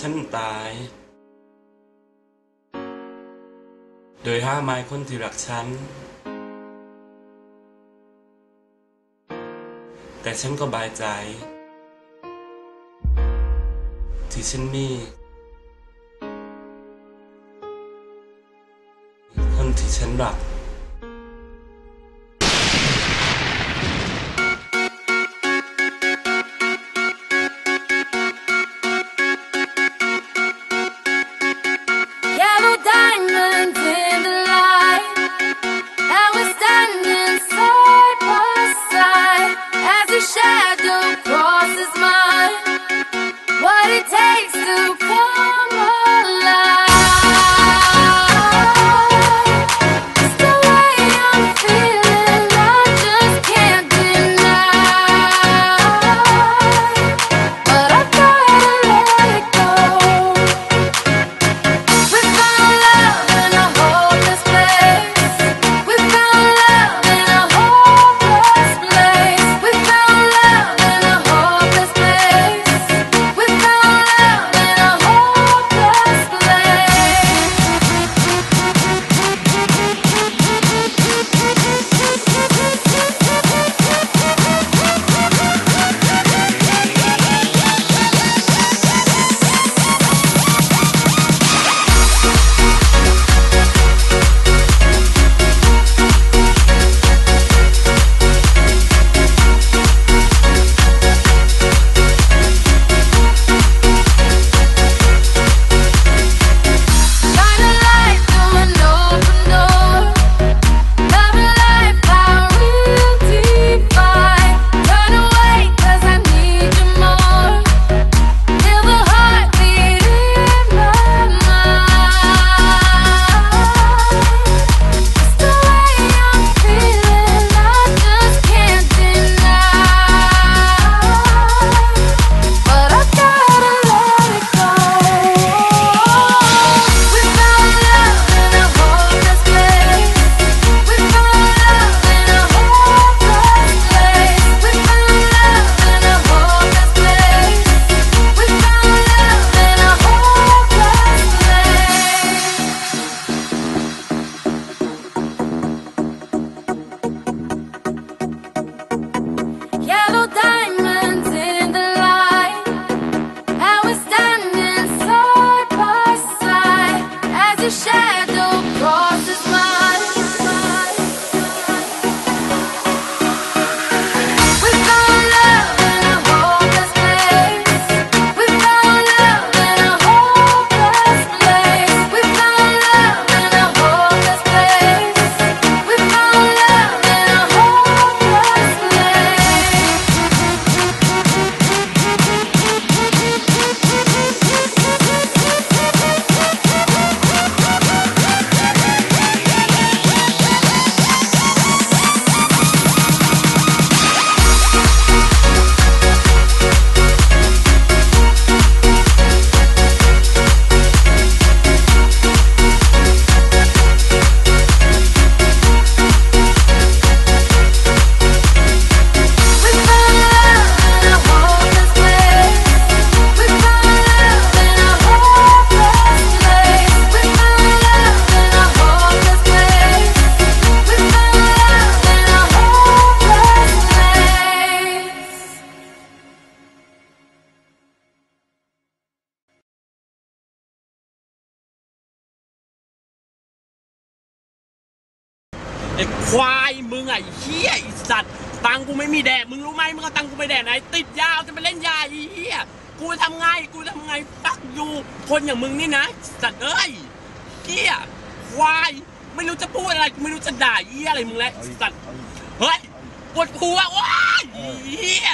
ฉันตาย โดยห้าไม้คนที่รักฉัน แต่ฉันก็บายใจ ที่ฉันมี คนที่ฉันรัก shine. ไอ้ควายมึงไอ้เหี้ยไอ้สัตว์ตังค์กูไม่มีแดกมึงรู้ไหมมึงเอาตังค์กูไปแดกไหน ติดยาวจะไปเล่นยาไอ้เหี้ยกูทำไงกูทำไงปักอยู่คนอย่างมึงนี่นะสัตว์เอ้ยเหี้ยควายไม่รู้จะพูดอะไรกูไม่รู้จะด่าเหี้ยอะไรมึงแล้วสัตว์เฮ้ยปวดหัวว้ายเหี้ย